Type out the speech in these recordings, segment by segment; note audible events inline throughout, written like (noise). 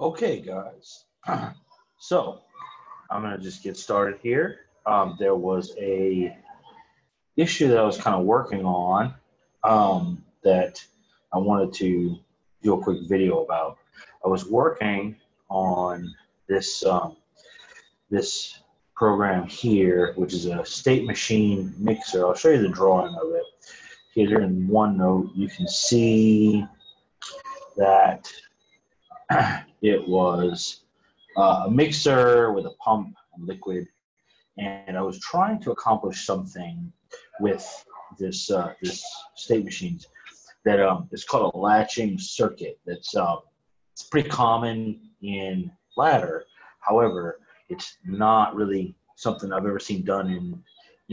Okay, guys. (clears throat) so I'm gonna just get started here. Um, there was a issue that I was kind of working on um, that I wanted to do a quick video about. I was working on this um, this program here, which is a state machine mixer. I'll show you the drawing of it. Here in OneNote, you can see that (clears throat) it was uh, a mixer with a pump and liquid, and I was trying to accomplish something with this uh, this state machines that um, is called a latching circuit. That's uh, it's pretty common in ladder. However, it's not really something I've ever seen done in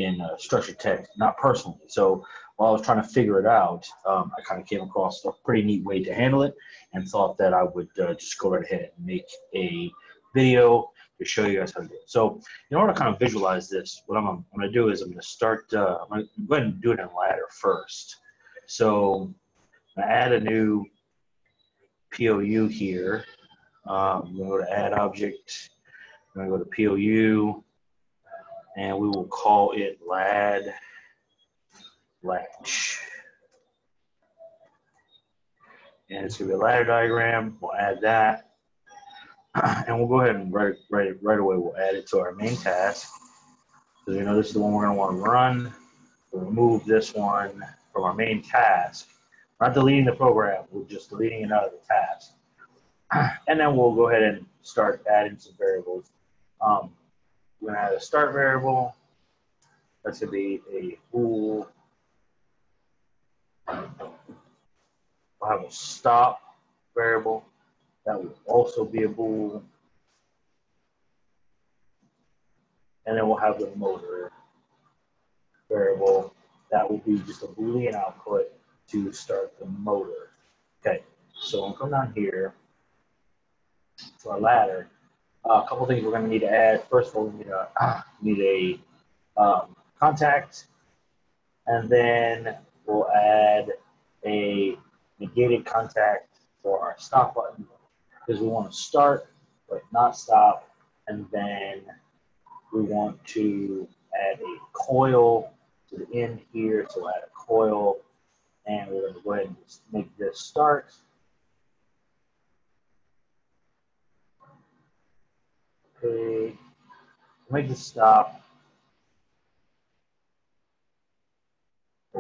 in uh, structured text, not personally. So while I was trying to figure it out, um, I kind of came across a pretty neat way to handle it and thought that I would uh, just go right ahead and make a video to show you guys how to do it. So in order to kind of visualize this, what I'm, I'm going to do is I'm going to start, uh, I'm going to go ahead and do it in ladder first. So to add a new POU here. Um, I'm going to go to add object. I'm going to go to POU and we will call it lad latch. And it's to be a ladder diagram. We'll add that. (clears throat) And we'll go ahead and right, right, right away, we'll add it to our main task. Because we know this is the one we're want to run. We'll remove this one from our main task. We're not deleting the program, we're just deleting it out of the task. (clears throat) And then we'll go ahead and start adding some variables. Um, we're to add a start variable. That's to be a bool We'll have a stop variable. That will also be a bool. And then we'll have the motor variable. That will be just a Boolean output to start the motor. Okay, so I'll come down here to our ladder. Uh, a couple things we're going to need to add. First of all, we need a, (clears throat) uh, need a um, contact, and then we'll add a negated contact for our stop button because we want to start but not stop. And then we want to add a coil to the end here. So we'll add a coil and we're going to go ahead and make this start. Okay, make this stop.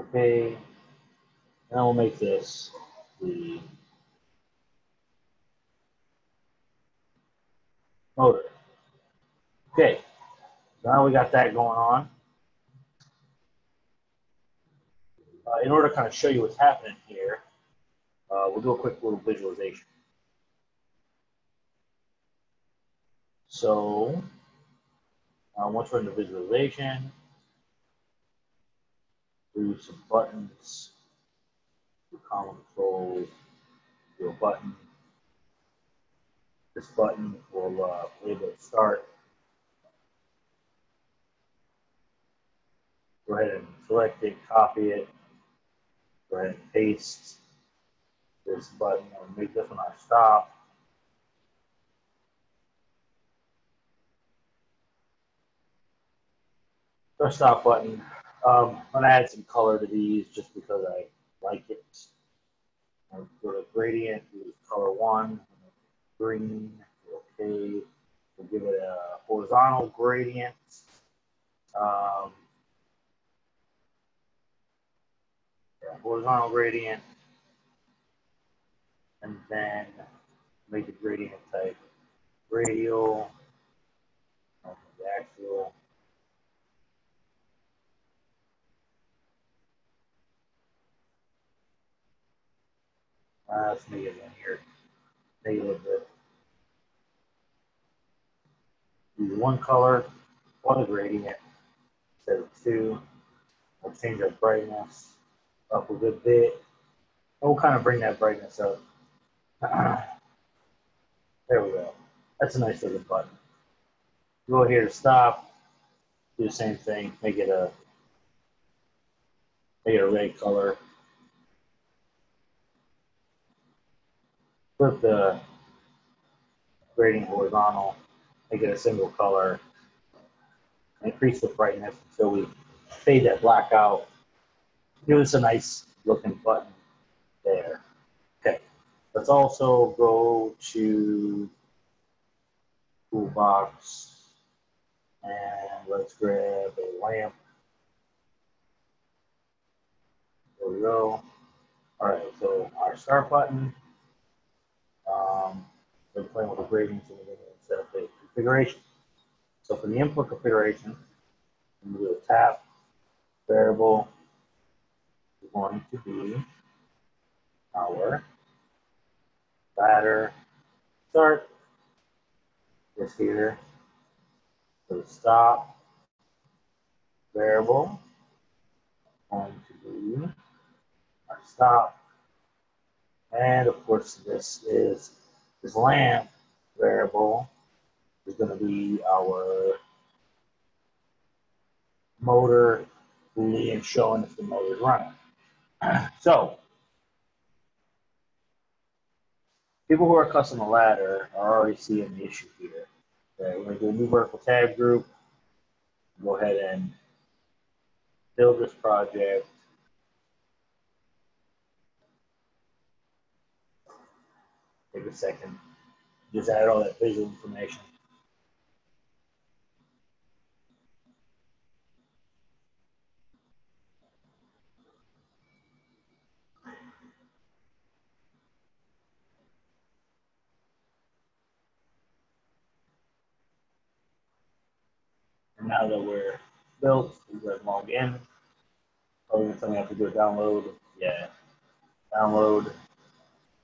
Okay, And we'll make this the motor. Okay, so now we got that going on. Uh, in order to kind of show you what's happening here, uh, we'll do a quick little visualization. So uh, once we're in the visualization, some buttons do column controls, do a button. This button will uh, label start. Go ahead and select it, copy it, go ahead and paste this button and make this one our stop. Our stop button. Um, I'm gonna add some color to these just because I like it. I'll go to gradient, use color one, green, okay. We'll give it a horizontal gradient. Um, yeah, horizontal gradient. And then make the gradient type radial, the axial. Uh, make it linear. Make a bit. Use one color, one gradient instead of two. We'll change our brightness up a good bit. We'll kind of bring that brightness up. (clears throat) there we go. That's a nice little button. Go here to stop. Do the same thing. Make it a make it a red color. Flip the gradient horizontal, make it a single color, increase the brightness until we fade that black out. Give us a nice looking button there. Okay, let's also go to toolbox and let's grab a lamp. There we go. All right, so our start button. Um, we're playing with the gradient so we're going to set up a configuration. So for the input configuration, we do a tap variable is going to be our ladder start is here. So stop variable going to be our stop. And of course, this is this lamp variable is going to be our motor boolean showing if the motor is running. (clears throat) So people who are custom a ladder are already seeing the issue here. Okay, we're going to do a new vertical tab group. Go ahead and build this project. A second. Just add all that visual information. And now that we're built, we go log in. Probably something I have to do a download. Yeah. Download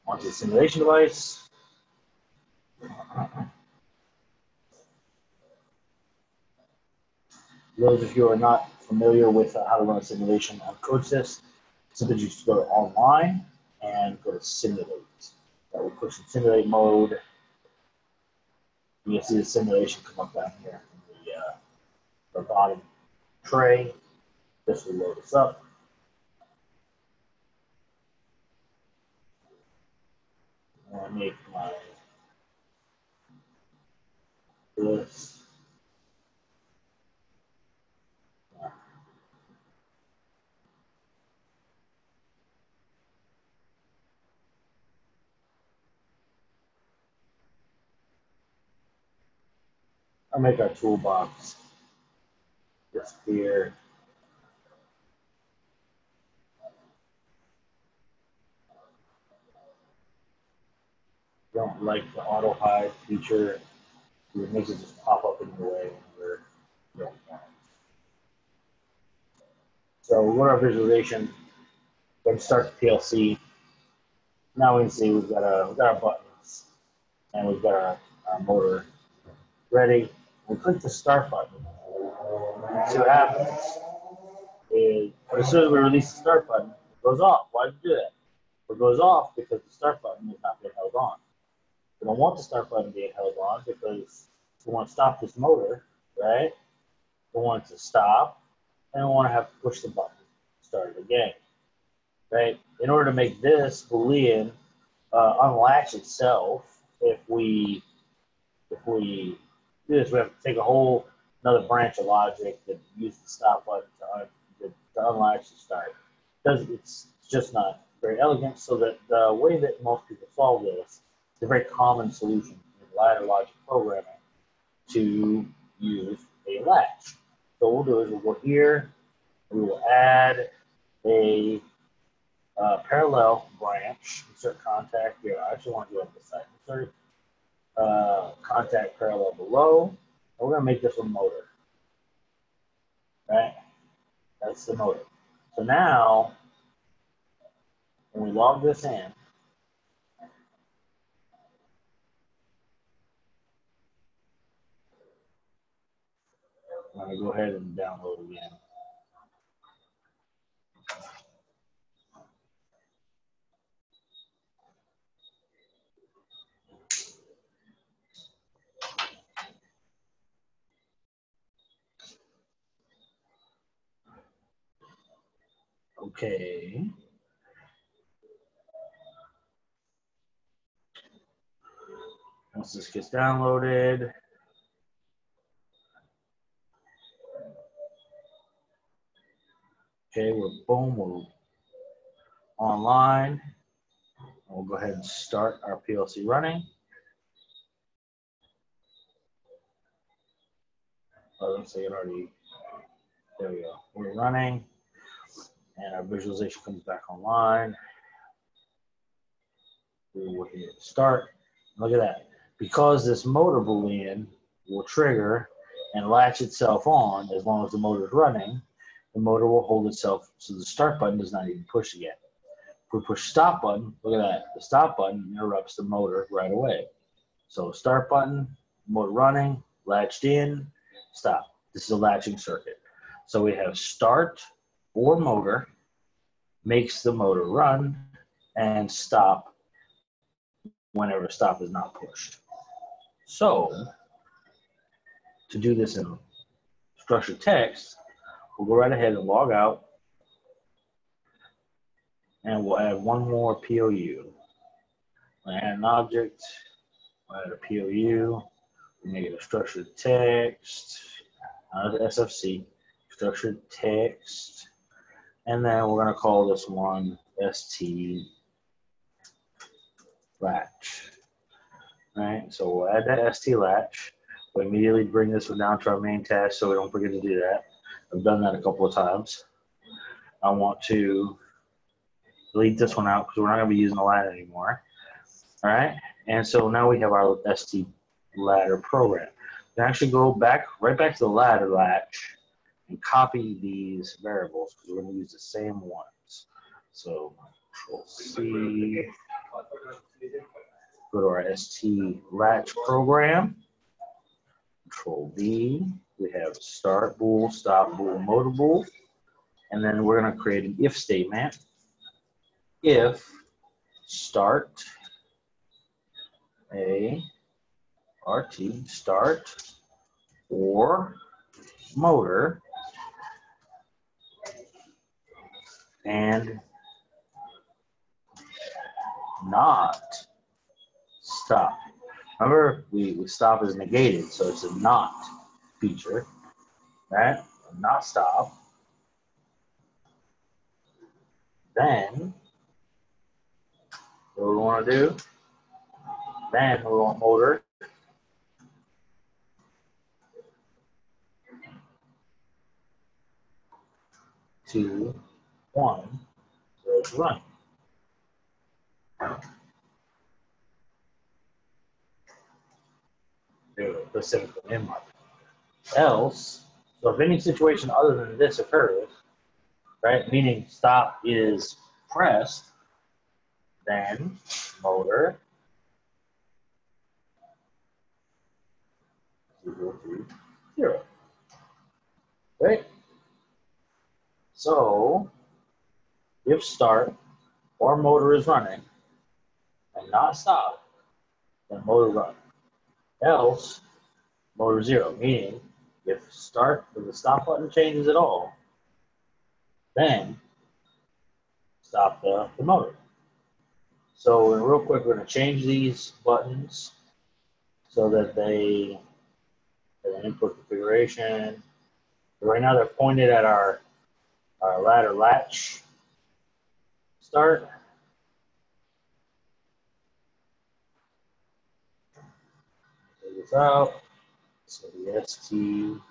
onto the simulation device. Those of you who are not familiar with uh, how to run a simulation on CodeSys, simply just go online and go to simulate. That will push in simulate mode. You'll see the simulation come up down here in the, uh, the bottom tray. This will load us up. I make my this. I'll make our toolbox disappear. Don't like the auto hide feature. It makes it just pop up in your way when you're So we to our visualization, then start the PLC. Now we can see we've got, a, we've got our buttons and we've got our, our motor ready. We click the start button. See what happens is, as soon as we release the start button, it goes off. Why did you do that? It goes off because the start button is not being held on. We don't want the start button being held on because we want to stop this motor, right? We want to stop, and we want to have to push the button, start it again, right? In order to make this Boolean uh, unlatch itself, if we if we do this, we have to take a whole another branch of logic that use the stop button to, to, to unlatch the start. Because it's just not very elegant. So that the way that most people solve this a very common solution in ladder logic programming to use a latch. So what we'll do is we'll go here, we will add a uh, parallel branch, insert contact here. I actually want to do it this side. Insert uh, contact parallel below. And we're going to make this a motor. Right? That's the motor. So now, when we log this in, I'm to go ahead and download again. Okay. Once this gets downloaded, okay, we're boom, we're online. We'll go ahead and start our PLC running. Oh, looks like it already, there we go. We're running and our visualization comes back online. We will hit start. Look at that. Because this motor boolean will trigger and latch itself on as long as the motor is running, the motor will hold itself so the start button does not even push again. If we push stop button, look at that. The stop button interrupts the motor right away. So start button, motor running, latched in, stop. This is a latching circuit. So we have start or motor makes the motor run and stop whenever stop is not pushed. So to do this in structured text, we'll go right ahead and log out and we'll add one more POU. We'll add an object, we'll add a POU, we make it a structured text, not SFC, structured text, and then we're gonna call this one ST latch. Right, so we'll add that ST latch. We'll immediately bring this one down to our main task so we don't forget to do that. I've done that a couple of times. I want to delete this one out because we're not gonna be using the ladder anymore. All right, and so now we have our ST ladder program. We can actually go back, right back to the ladder latch and copy these variables because we're going to use the same ones. So Control C, go to our ST latch program, Control V, we have start bool, stop bool, motor bool, and then we're going to create an if statement. If start a RT start or motor and not stop. Remember, we, we stop is negated, so it's a not feature, right? Not stop. Then, what we want to do? Then we want motor two, one, so it's running. There we go, in mark. Else, so if any situation other than this occurs, right, meaning stop is pressed, then motor zero. Right? So if start or motor is running and not stop, then motor run. Else, motor zero, meaning if start, if the stop button changes at all, then stop the, the motor. So real quick, we're gonna change these buttons so that they, an input configuration. Right now they're pointed at our our ladder latch start. Take this out. So the ST,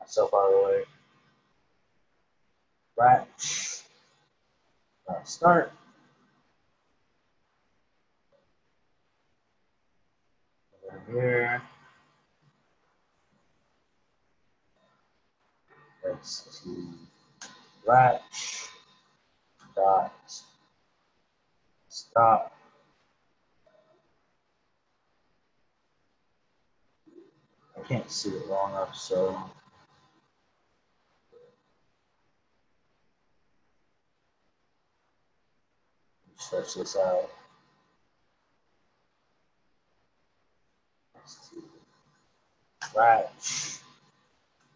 myself out of the way. Latch, uh, start. Over here. Let's see. Latch. Dot. Stop. I can't see it long enough, so. Stretch this out. Latch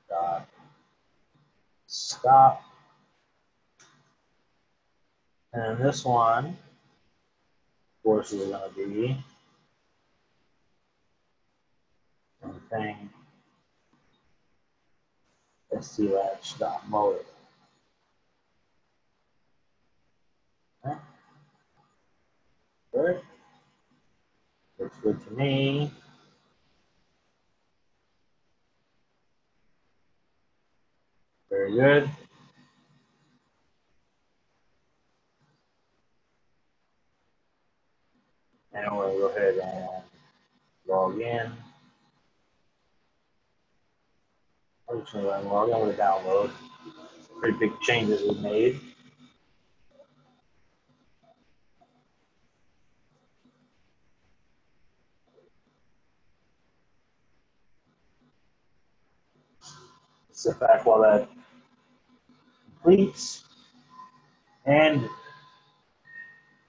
dot stop. And this one, of course, is going to be thing. stlatch.motor. Okay. Good. Looks good to me. Very good. And we'll go ahead and log in. I'm just gonna log in with download. Pretty big changes we made. Sit back while that completes. And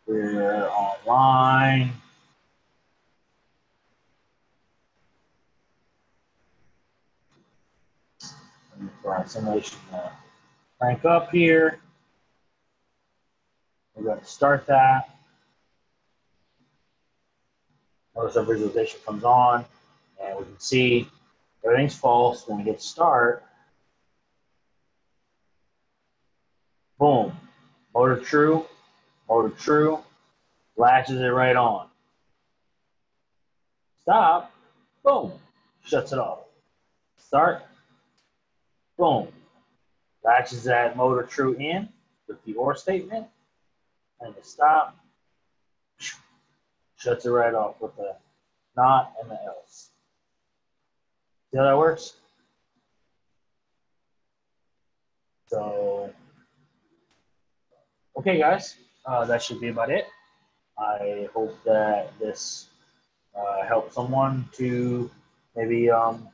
we're online. For our simulation uh, crank up here. We're going to start that. Notice our visualization comes on and we can see everything's false. When we hit start, boom, motor true, motor true, latches it right on. Stop, boom, shuts it off. Start, boom, latches that motor true in with the OR statement, and the stop, shuts it right off with the not and the else. See how that works? So, okay, guys, uh, that should be about it. I hope that this uh, helped someone to maybe um,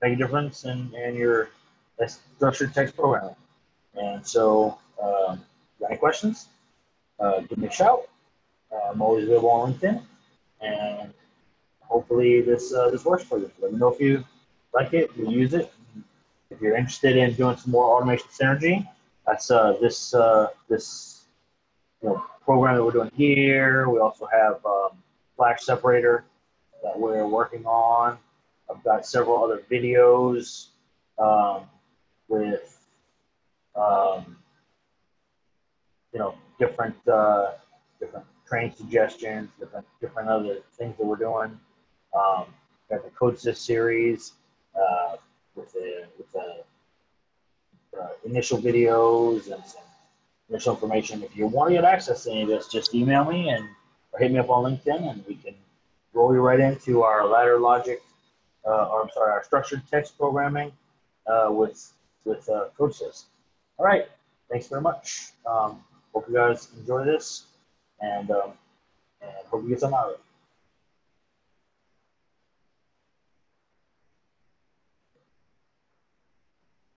make a difference in, in your structured text programming. And so, um, got any questions? Uh, give me a shout. Uh, I'm always available on LinkedIn, and hopefully this uh, this works for you. Let me know if you like it, you use it. If you're interested in doing some more automation synergy, that's uh, this uh, this you know program that we're doing here. We also have um, Flash Separator that we're working on. I've got several other videos um, with um, you know different uh, different train suggestions, different different other things that we're doing. Um, got the CodeSys series uh, with the with the uh, initial videos and some initial information. If you want to get access to any of this, just email me and or hit me up on LinkedIn, and we can roll you right into our ladder logic, uh, or I'm sorry, our structured text programming uh, with with uh, CodeSys. All right, thanks very much. Um, hope you guys enjoy this, and um, and hope you get some out of it.